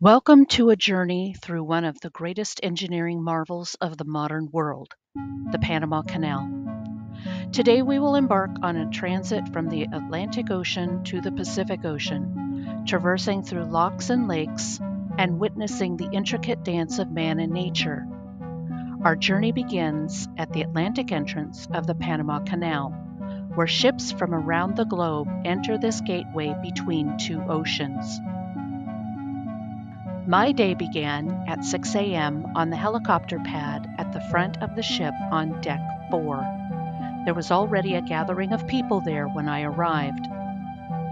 Welcome to a journey through one of the greatest engineering marvels of the modern world, the Panama Canal. Today we will embark on a transit from the Atlantic Ocean to the Pacific Ocean, traversing through locks and lakes and witnessing the intricate dance of man and nature. Our journey begins at the Atlantic entrance of the Panama Canal, where ships from around the globe enter this gateway between two oceans. My day began at 6 a.m. on the helicopter pad at the front of the ship on Deck 4. There was already a gathering of people there when I arrived.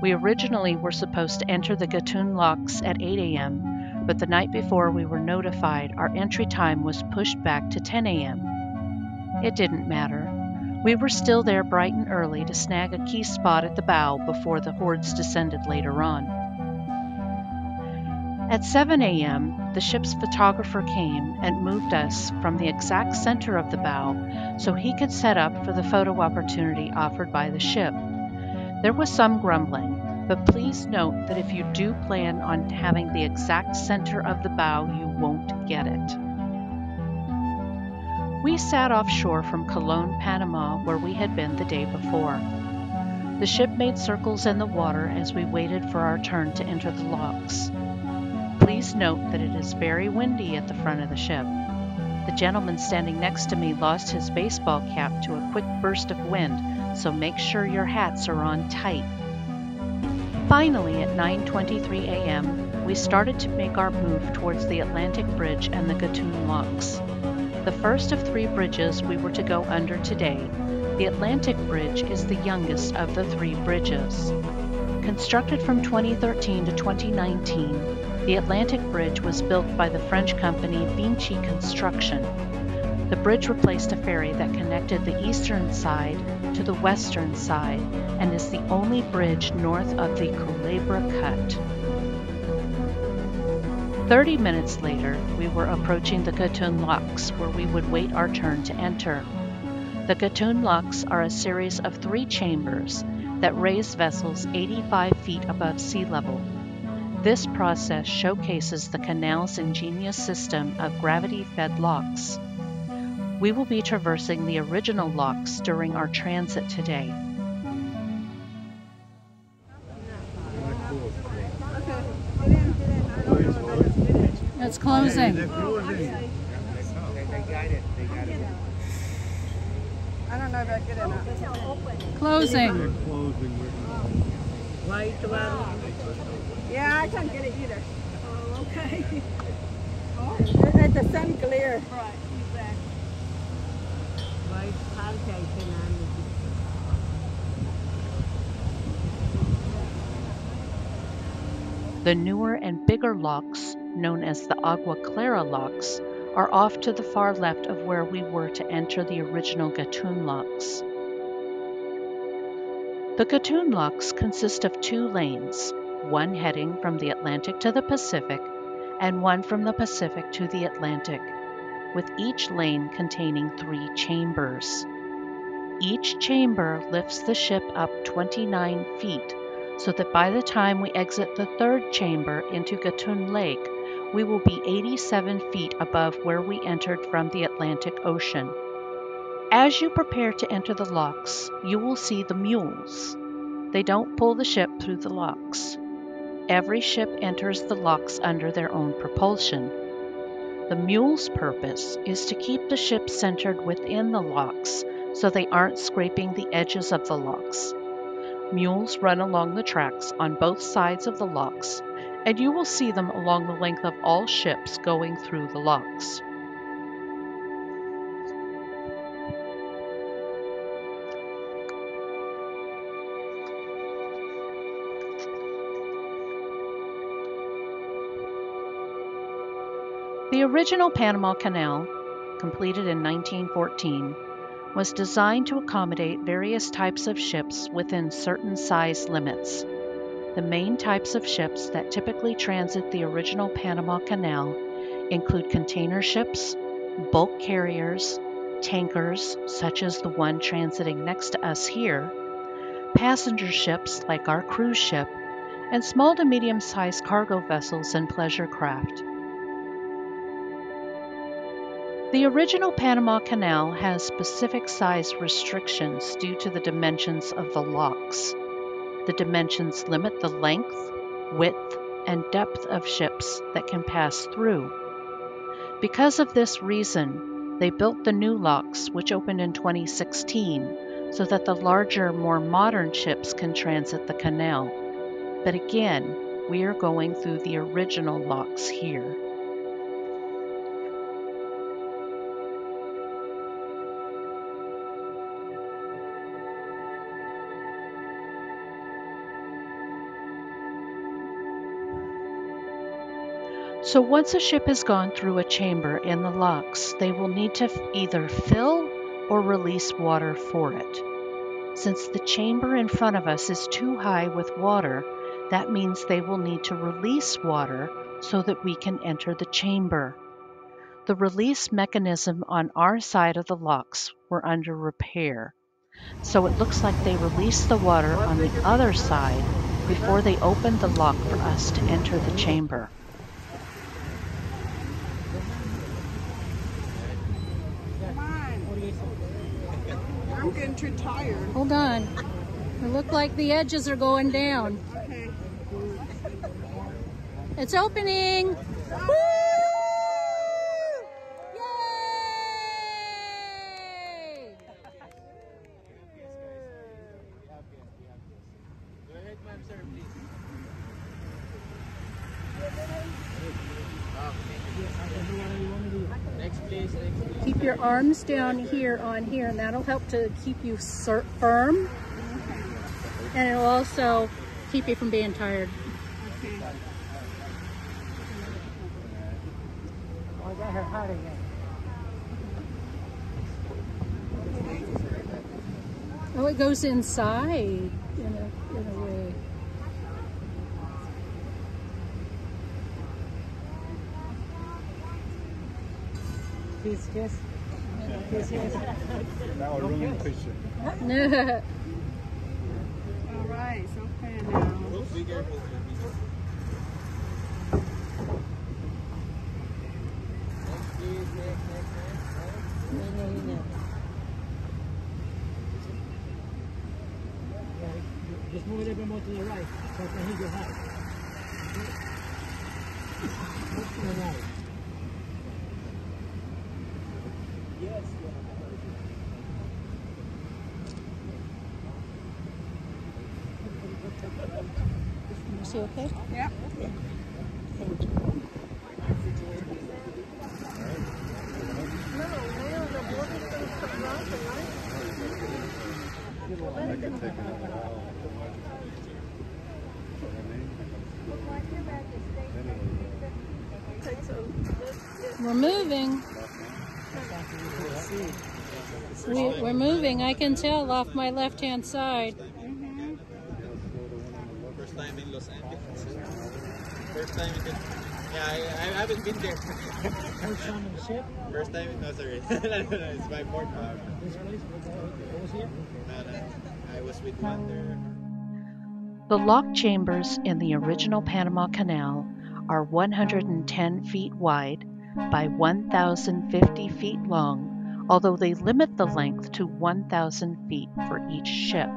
We originally were supposed to enter the Gatun locks at 8 a.m., but the night before we were notified our entry time was pushed back to 10 a.m. It didn't matter. We were still there bright and early to snag a key spot at the bow before the hordes descended later on. At 7 a.m., the ship's photographer came and moved us from the exact center of the bow so he could set up for the photo opportunity offered by the ship. There was some grumbling, but please note that if you do plan on having the exact center of the bow, you won't get it. We sat offshore from Colon, Panama, where we had been the day before. The ship made circles in the water as we waited for our turn to enter the locks. Please note that it is very windy at the front of the ship. The gentleman standing next to me lost his baseball cap to a quick burst of wind, so make sure your hats are on tight. Finally, at 9:23 a.m., we started to make our move towards the Atlantic Bridge and the Gatun Locks. The first of three bridges we were to go under today, the Atlantic Bridge is the youngest of the three bridges. Constructed from 2013 to 2019, the Atlantic Bridge was built by the French company Vinci Construction. The bridge replaced a ferry that connected the eastern side to the western side and is the only bridge north of the Culebra Cut. 30 minutes later, we were approaching the Gatun Locks, where we would wait our turn to enter. The Gatun Locks are a series of three chambers that raise vessels 85 feet above sea level this process showcases the canal's ingenious system of gravity-fed locks. We will be traversing the original locks during our transit today. It's closing. I don't know if I get it. Closing. Yeah, I can't get it either. Oh, okay. oh. Let the sun clear. Right, exactly. The newer and bigger locks, known as the Agua Clara locks, are off to the far left of where we were to enter the original Gatun locks. The Gatun locks consist of two lanes, one heading from the Atlantic to the Pacific and one from the Pacific to the Atlantic, with each lane containing three chambers. Each chamber lifts the ship up 29 feet, so that by the time we exit the third chamber into Gatun Lake, we will be 87 feet above where we entered from the Atlantic Ocean. As you prepare to enter the locks, you will see the mules. They don't pull the ship through the locks. Every ship enters the locks under their own propulsion. The mule's purpose is to keep the ship centered within the locks so they aren't scraping the edges of the locks. Mules run along the tracks on both sides of the locks, and you will see them along the length of all ships going through the locks. Original Panama Canal, completed in 1914, was designed to accommodate various types of ships within certain size limits. The main types of ships that typically transit the original Panama Canal include container ships, bulk carriers, tankers, such as the one transiting next to us here, passenger ships like our cruise ship, and small to medium sized cargo vessels and pleasure craft. The original Panama Canal has specific size restrictions due to the dimensions of the locks. The dimensions limit the length, width, and depth of ships that can pass through. Because of this reason, they built the new locks, which opened in 2016, so that the larger, more modern ships can transit the canal. But again, we are going through the original locks here. So once a ship has gone through a chamber in the locks, they will need to either fill or release water for it. Since the chamber in front of us is too high with water, that means they will need to release water so that we can enter the chamber. The release mechanism on our side of the locks were under repair. So it looks like they released the water on the other side before they opened the lock for us to enter the chamber. I'm getting too tired. Hold on. It look like the edges are going down. Okay. It's opening. Yay! Next place, next place. Keep your arms down here on here, and that'll help to keep you firm. And it'll also keep you from being tired. Okay. Oh, it goes inside in a, in a way. Kiss, kiss. Kiss, kiss. That was really picture. All right. It's okay now. Next place, next, next, next. No, no, no, no. Yeah, you- Just move a little bit more to the right, so I can hit your height. Move to the right. Yes, He okay? Yep. We're moving. We, we're moving. I can tell off my left-hand side. First time in Los Angeles. First time in the, yeah, I, I haven't been there. First time on the ship, First time in, no, sorry. no, no, no, it's my fourth time. this place, what was here? No, no, I was with Wonder. The lock chambers in the original Panama Canal are 110 feet wide by 1,050 feet long, although they limit the length to 1,000 feet for each ship.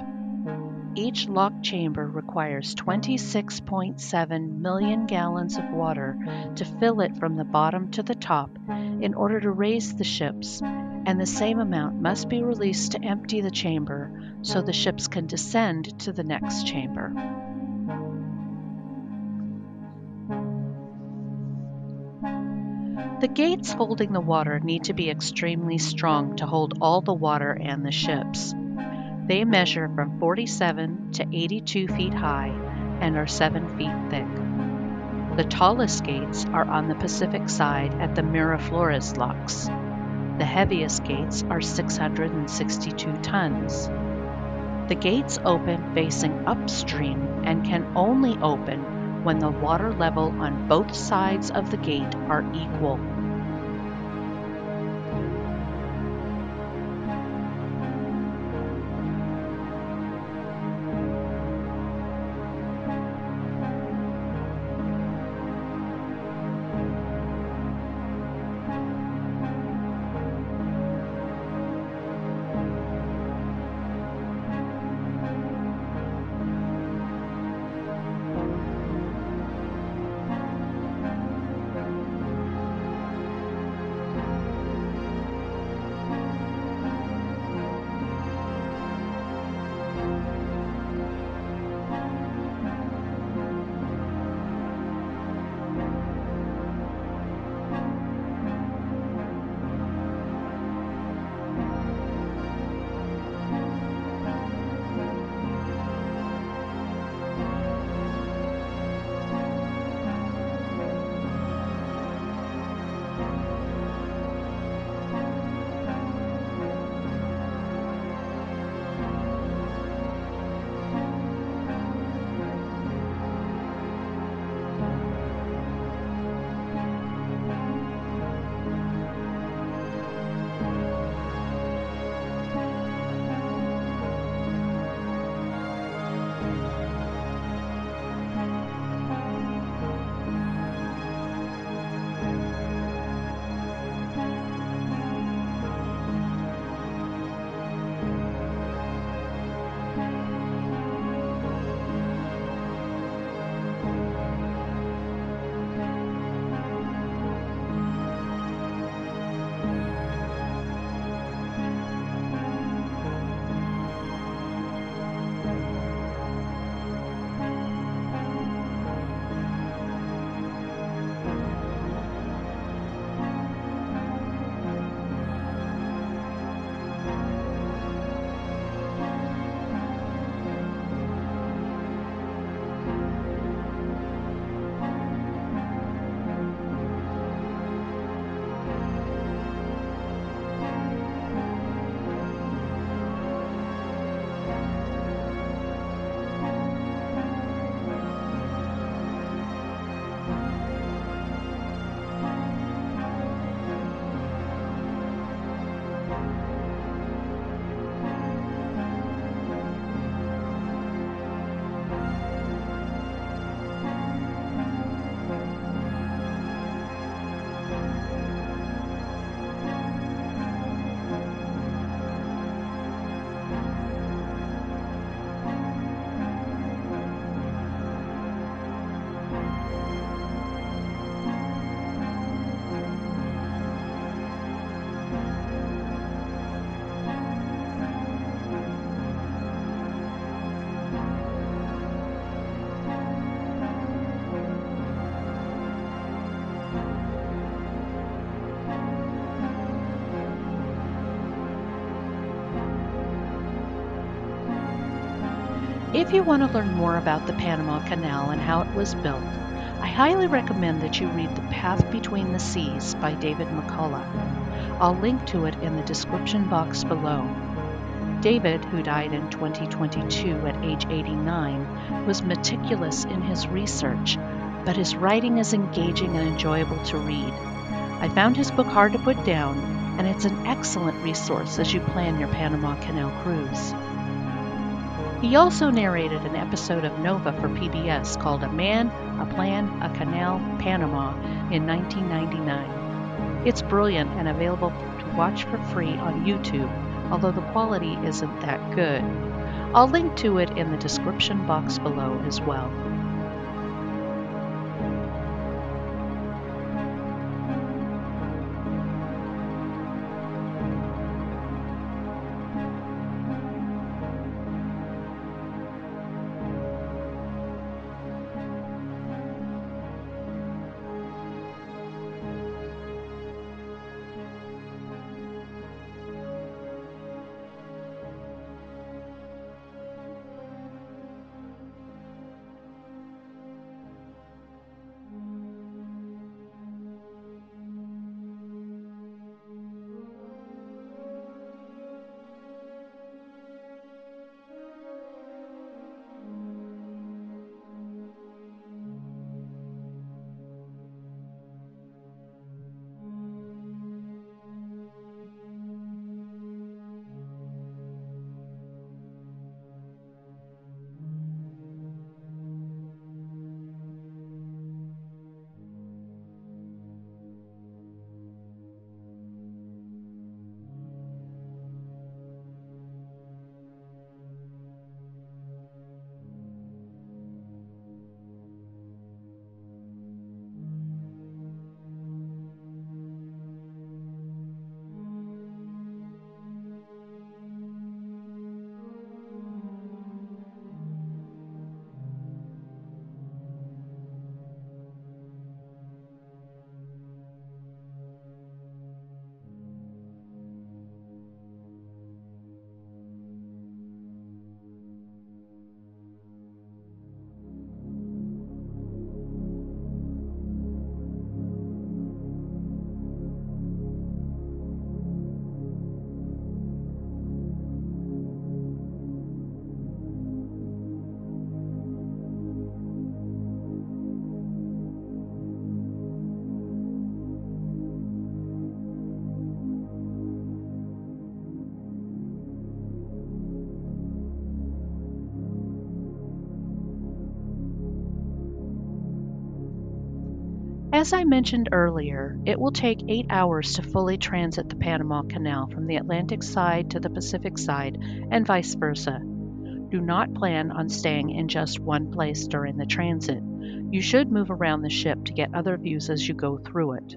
Each lock chamber requires 26.7 million gallons of water to fill it from the bottom to the top in order to raise the ships, and the same amount must be released to empty the chamber so the ships can descend to the next chamber. The gates holding the water need to be extremely strong to hold all the water and the ships. They measure from 47 to 82 feet high and are 7 feet thick. The tallest gates are on the Pacific side at the Miraflores locks. The heaviest gates are 662 tons. The gates open facing upstream and can only open when the water level on both sides of the gate are equal. If you want to learn more about the Panama Canal and how it was built, I highly recommend that you read The Path Between the Seas by David McCullough. I'll link to it in the description box below. David, who died in 2022 at age 89, was meticulous in his research, but his writing is engaging and enjoyable to read. I found his book hard to put down, and it's an excellent resource as you plan your Panama Canal cruise. He also narrated an episode of Nova for PBS called A Man, a Plan, a Canal, Panama in 1999. It's brilliant and available to watch for free on YouTube, although the quality isn't that good. I'll link to it in the description box below as well. As I mentioned earlier, it will take eight hours to fully transit the Panama Canal from the Atlantic side to the Pacific side and vice versa. Do not plan on staying in just one place during the transit. You should move around the ship to get other views as you go through it.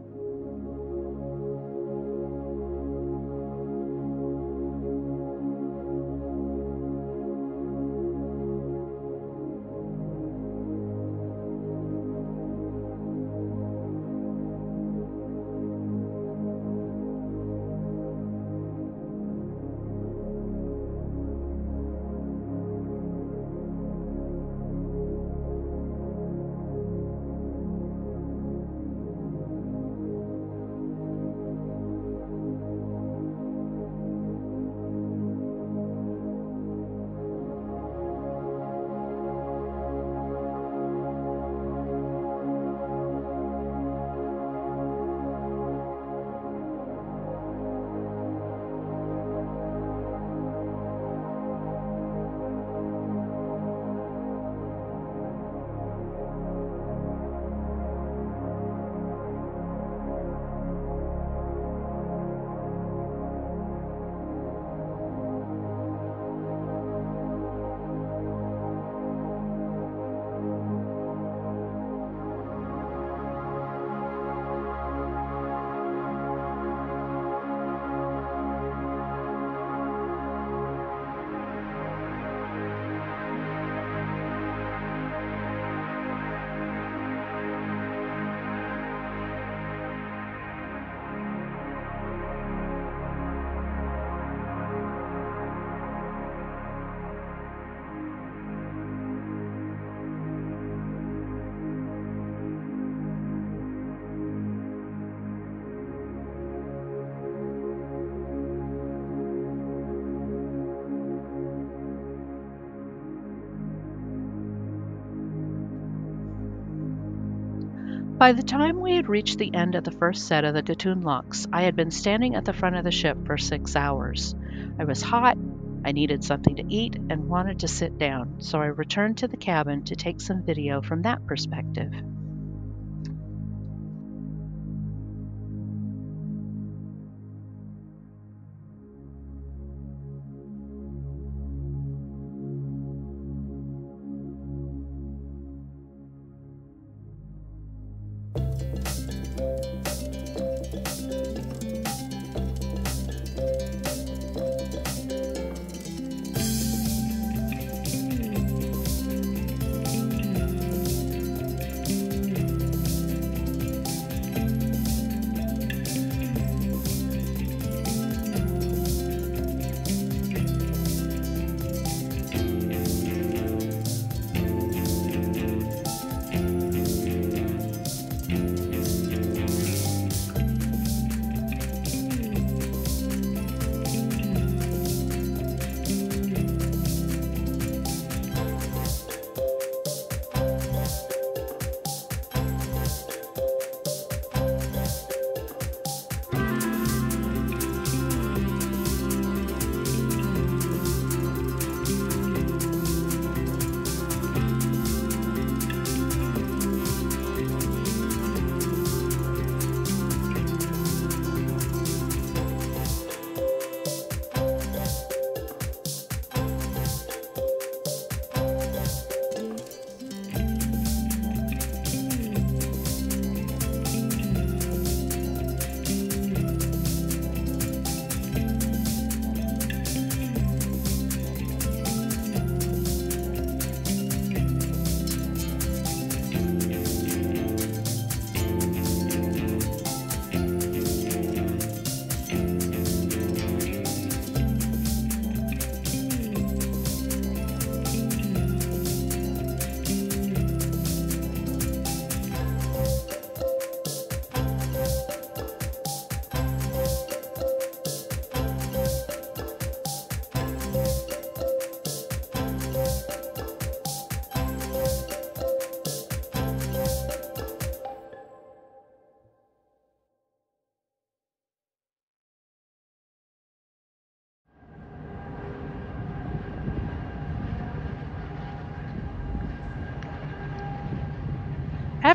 By the time we had reached the end of the first set of the Gatun locks, I had been standing at the front of the ship for six hours. I was hot, I needed something to eat, and wanted to sit down, so I returned to the cabin to take some video from that perspective.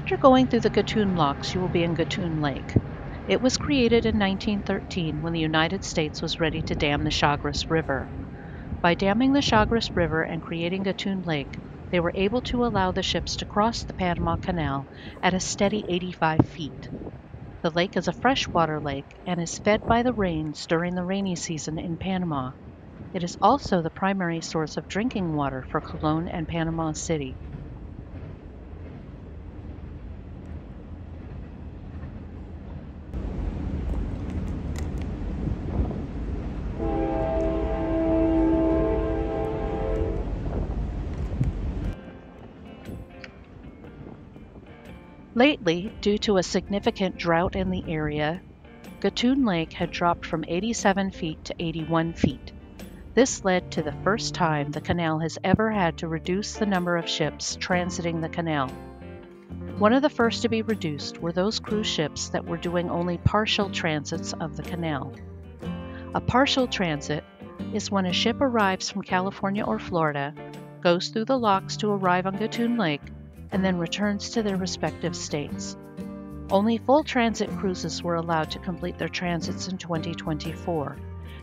After going through the Gatun locks, you will be in Gatun Lake. It was created in 1913 when the United States was ready to dam the Chagres River. By damming the Chagres River and creating Gatun Lake, they were able to allow the ships to cross the Panama Canal at a steady 85 feet. The lake is a freshwater lake and is fed by the rains during the rainy season in Panama. It is also the primary source of drinking water for Colon and Panama City. Lately, due to a significant drought in the area, Gatun Lake had dropped from 87 feet to 81 feet. This led to the first time the canal has ever had to reduce the number of ships transiting the canal. One of the first to be reduced were those cruise ships that were doing only partial transits of the canal. A partial transit is when a ship arrives from California or Florida, goes through the locks to arrive on Gatun Lake, and then returns to their respective states. Only full transit cruises were allowed to complete their transits in 2024,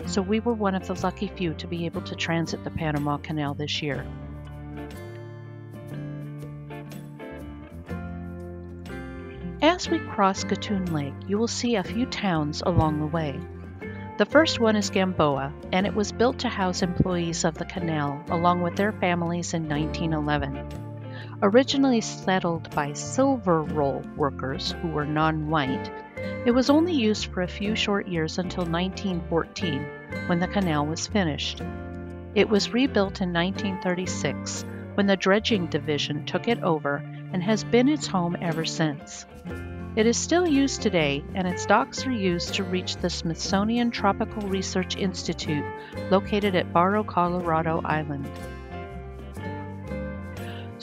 so we were one of the lucky few to be able to transit the Panama Canal this year. As we cross Gatun Lake, you will see a few towns along the way. The first one is Gamboa, and it was built to house employees of the canal along with their families in 1911. Originally settled by silver roll workers who were non white, it was only used for a few short years until 1914 when the canal was finished. It was rebuilt in 1936 when the dredging division took it over and has been its home ever since. It is still used today, and its docks are used to reach the Smithsonian Tropical Research Institute located at Barro Colorado Island.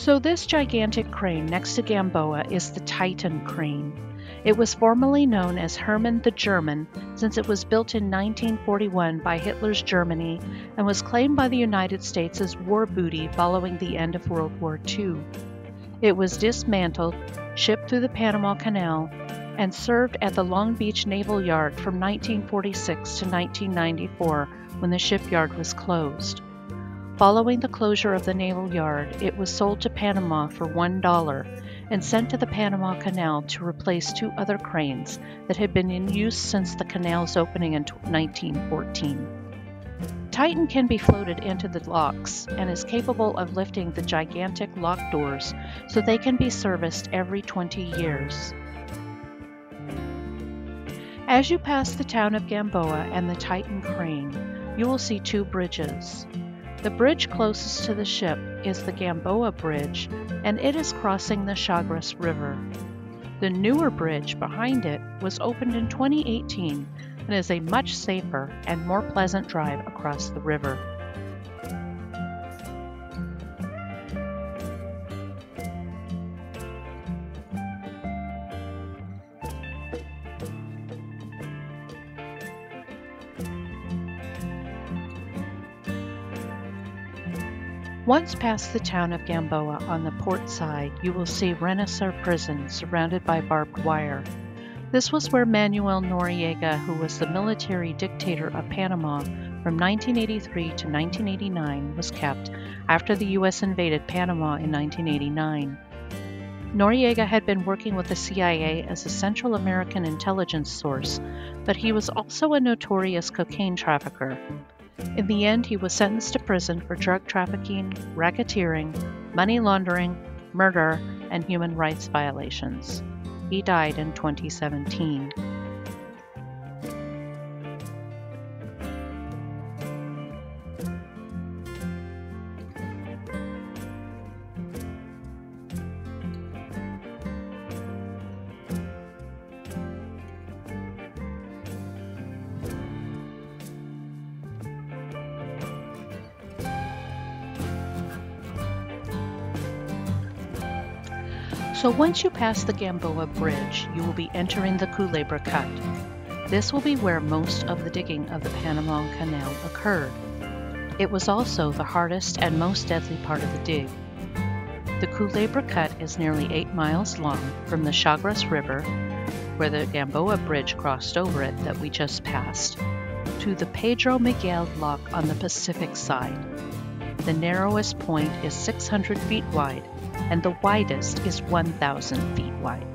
So this gigantic crane next to Gamboa is the Titan crane. It was formerly known as Hermann the German since it was built in 1941 by Hitler's Germany and was claimed by the United States as war booty following the end of World War II. It was dismantled, shipped through the Panama Canal, and served at the Long Beach Naval Yard from 1946 to 1994 when the shipyard was closed. Following the closure of the naval yard, it was sold to Panama for $1 and sent to the Panama Canal to replace two other cranes that had been in use since the canal's opening in 1914. Titan can be floated into the locks and is capable of lifting the gigantic lock doors so they can be serviced every 20 years. As you pass the town of Gamboa and the Titan crane, you will see two bridges. The bridge closest to the ship is the Gamboa Bridge, and it is crossing the Chagres River. The newer bridge behind it was opened in 2018 and is a much safer and more pleasant drive across the river. Once past the town of Gamboa on the port side, you will see Renacer Prison surrounded by barbed wire. This was where Manuel Noriega, who was the military dictator of Panama from 1983 to 1989, was kept after the U.S. invaded Panama in 1989. Noriega had been working with the CIA as a Central American intelligence source, but he was also a notorious cocaine trafficker. In the end, he was sentenced to prison for drug trafficking, racketeering, money laundering, murder, and human rights violations. He died in 2017. So once you pass the Gamboa Bridge, you will be entering the Culebra Cut. This will be where most of the digging of the Panama Canal occurred. It was also the hardest and most deadly part of the dig. The Culebra Cut is nearly 8 miles long from the Chagres River, where the Gamboa Bridge crossed over it that we just passed, to the Pedro Miguel Lock on the Pacific side. The narrowest point is 600 feet wide and the widest is 1,000 feet wide.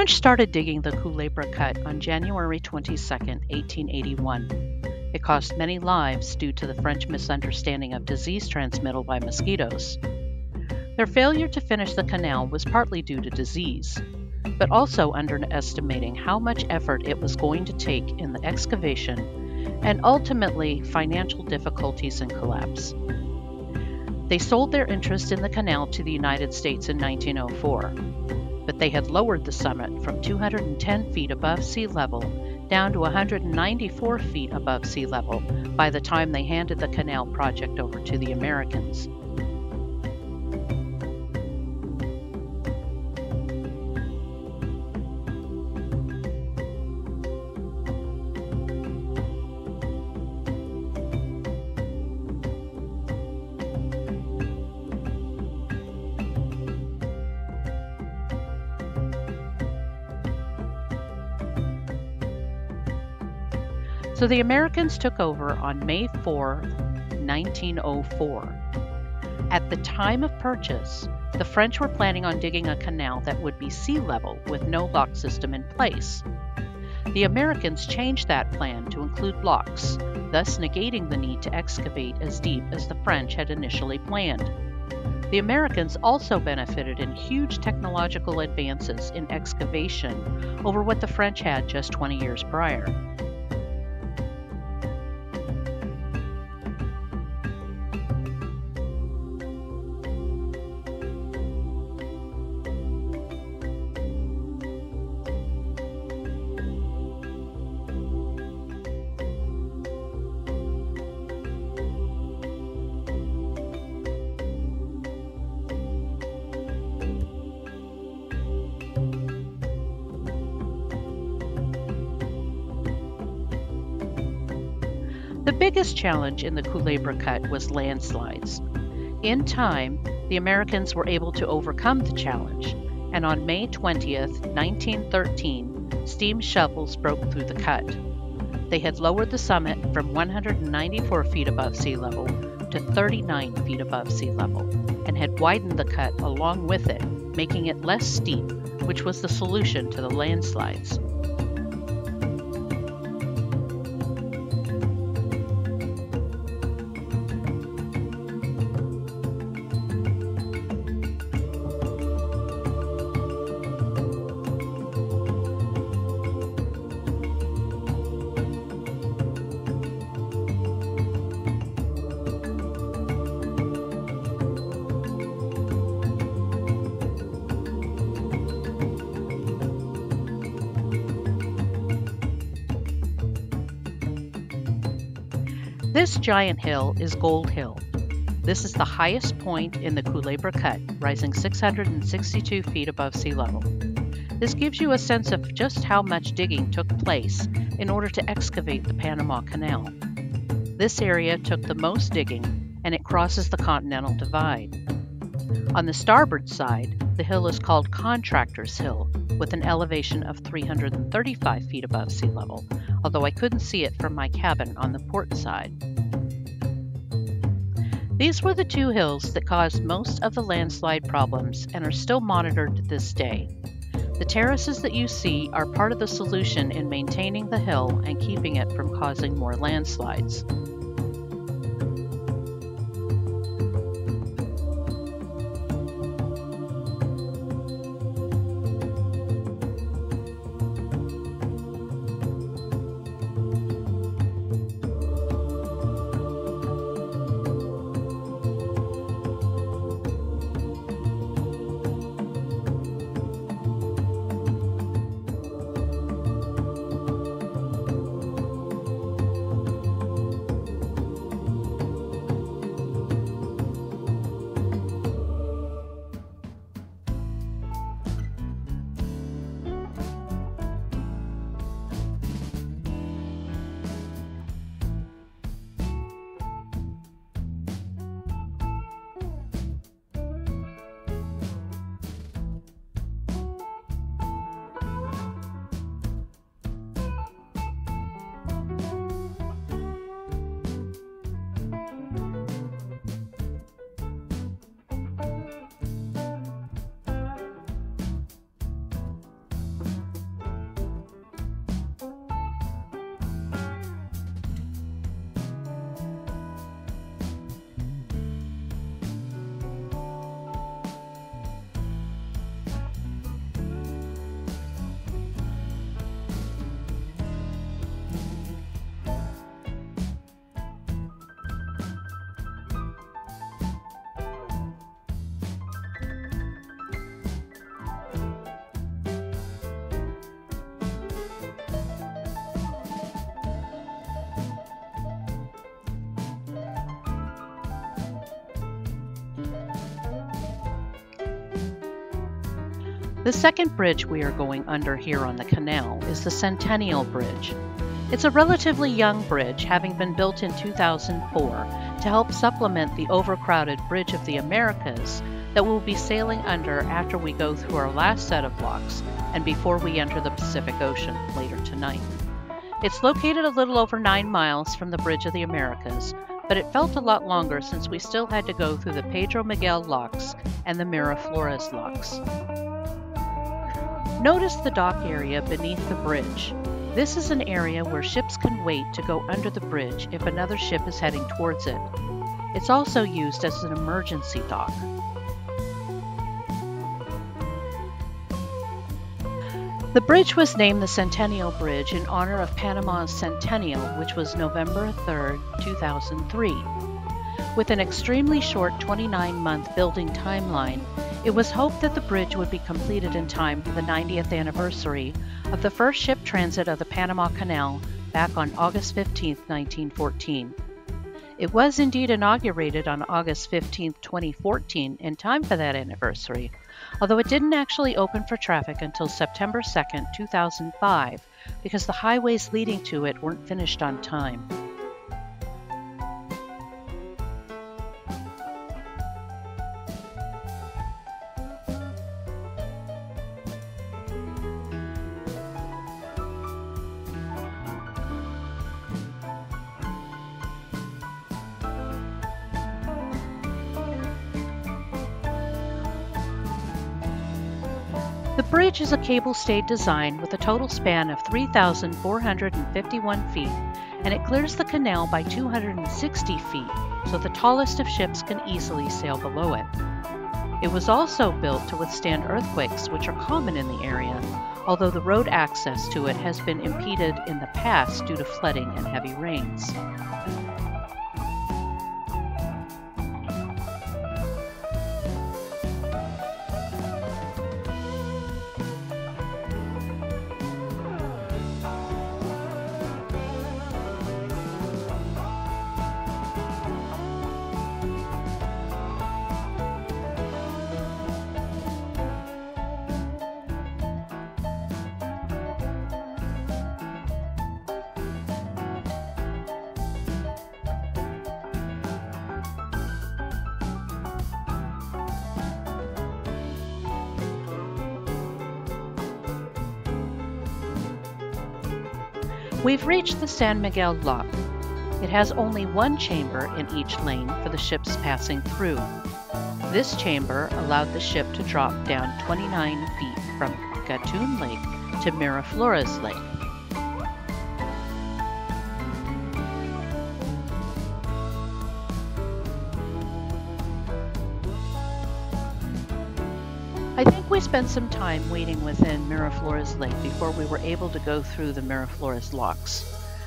French started digging the Culebra Cut on January 22, 1881. It cost many lives due to the French misunderstanding of disease transmitted by mosquitoes. Their failure to finish the canal was partly due to disease, but also underestimating how much effort it was going to take in the excavation and ultimately financial difficulties and collapse. They sold their interest in the canal to the United States in 1904 but they had lowered the summit from 210 feet above sea level down to 194 feet above sea level by the time they handed the canal project over to the Americans. So the Americans took over on May 4, 1904. At the time of purchase, the French were planning on digging a canal that would be sea level with no lock system in place. The Americans changed that plan to include locks, thus negating the need to excavate as deep as the French had initially planned. The Americans also benefited in huge technological advances in excavation over what the French had just 20 years prior. Challenge in the Culebra Cut was landslides. In time, the Americans were able to overcome the challenge, and on May 20, 1913, steam shovels broke through the cut. They had lowered the summit from 194 feet above sea level to 39 feet above sea level, and had widened the cut along with it, making it less steep, which was the solution to the landslides. This giant hill is Gold Hill. This is the highest point in the Culebra Cut, rising 662 feet above sea level. This gives you a sense of just how much digging took place in order to excavate the Panama Canal. This area took the most digging and it crosses the Continental Divide. On the starboard side, the hill is called Contractors Hill with an elevation of 335 feet above sea level, although I couldn't see it from my cabin on the port side. These were the two hills that caused most of the landslide problems and are still monitored to this day. The terraces that you see are part of the solution in maintaining the hill and keeping it from causing more landslides. The second bridge we are going under here on the canal is the Centennial Bridge. It's a relatively young bridge, having been built in 2004 to help supplement the overcrowded Bridge of the Americas that we'll be sailing under after we go through our last set of locks and before we enter the Pacific Ocean later tonight. It's located a little over 9 miles from the Bridge of the Americas, but it felt a lot longer since we still had to go through the Pedro Miguel locks and the Miraflores locks. Notice the dock area beneath the bridge. This is an area where ships can wait to go under the bridge if another ship is heading towards it. It's also used as an emergency dock. The bridge was named the Centennial Bridge in honor of Panama's centennial, which was November 3, 2003. With an extremely short 29 month building timeline, it was hoped that the bridge would be completed in time for the 90th anniversary of the first ship transit of the Panama Canal back on August 15, 1914. It was indeed inaugurated on August 15, 2014, in time for that anniversary, although it didn't actually open for traffic until September 2, 2005, because the highways leading to it weren't finished on time. Is a cable stayed design with a total span of 3,451 feet, and it clears the canal by 260 feet, so the tallest of ships can easily sail below it. It was also built to withstand earthquakes, which are common in the area, although the road access to it has been impeded in the past due to flooding and heavy rains. We've the San Miguel Lock. It has only one chamber in each lane for the ships passing through. This chamber allowed the ship to drop down 29 feet from Gatun Lake to Miraflores Lake. We spent some time waiting within Miraflores Lake before we were able to go through the Miraflores locks.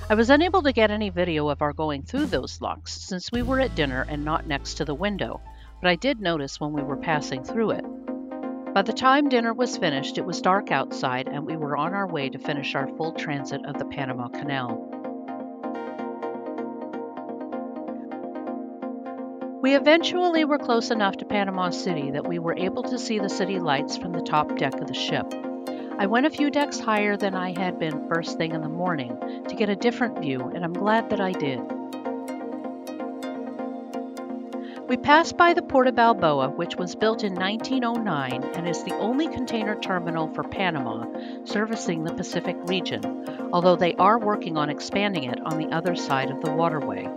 I was unable to get any video of our going through those locks since we were at dinner and not next to the window, but I did notice when we were passing through it. By the time dinner was finished, it was dark outside and we were on our way to finish our full transit of the Panama Canal. We eventually were close enough to Panama City that we were able to see the city lights from the top deck of the ship. I went a few decks higher than I had been first thing in the morning to get a different view, and I'm glad that I did. We passed by the Port of Balboa, which was built in 1909 and is the only container terminal for Panama servicing the Pacific region, although they are working on expanding it on the other side of the waterway.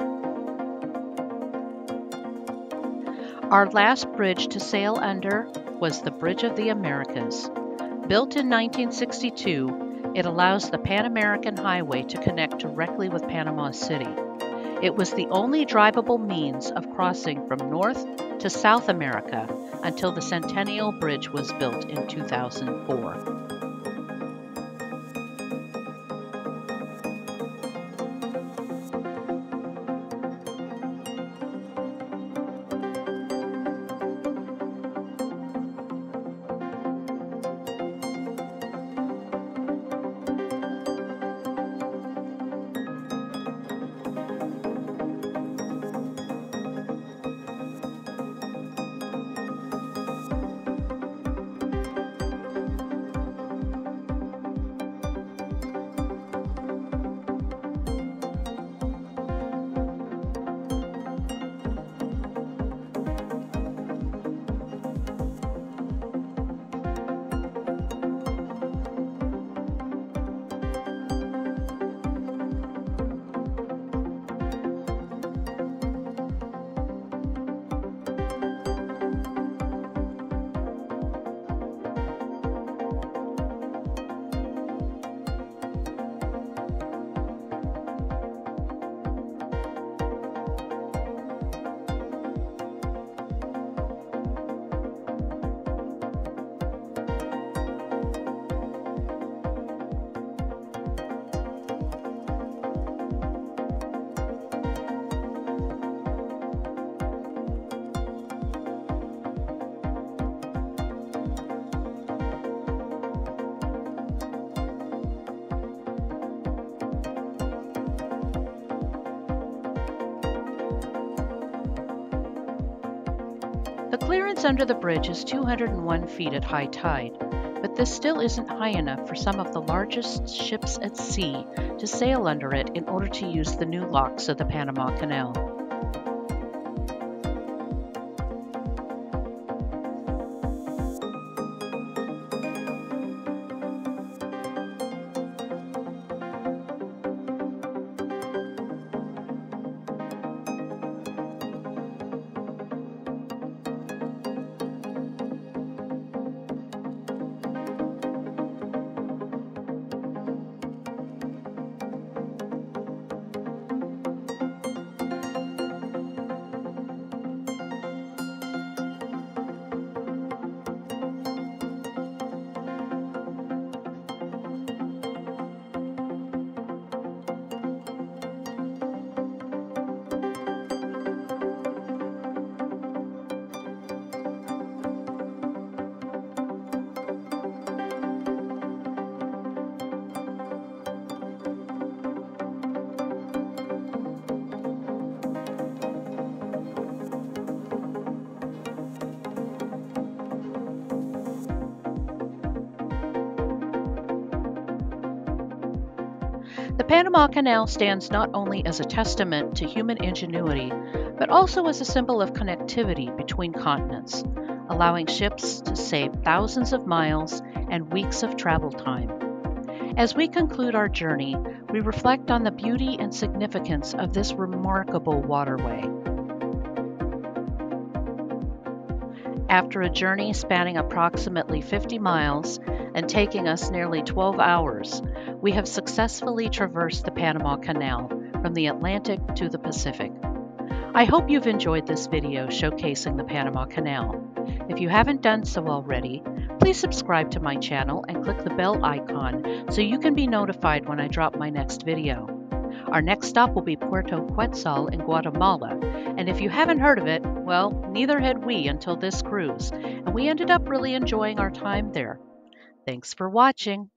Our last bridge to sail under was the Bridge of the Americas. Built in 1962, it allows the Pan American Highway to connect directly with Panama City. It was the only drivable means of crossing from North to South America until the Centennial Bridge was built in 2004. Clearance under the bridge is 201 feet at high tide, but this still isn't high enough for some of the largest ships at sea to sail under it in order to use the new locks of the Panama Canal. The Panama Canal stands not only as a testament to human ingenuity, but also as a symbol of connectivity between continents, allowing ships to save thousands of miles and weeks of travel time. As we conclude our journey, we reflect on the beauty and significance of this remarkable waterway. After a journey spanning approximately 50 miles and taking us nearly 12 hours, we have successfully traversed the Panama Canal from the Atlantic to the Pacific. I hope you've enjoyed this video showcasing the Panama Canal. If you haven't done so already, please subscribe to my channel and click the bell icon so you can be notified when I drop my next video. Our next stop will be Puerto Quetzal in Guatemala, and if you haven't heard of it, well, neither had we until this cruise, and we ended up really enjoying our time there. Thanks for watching.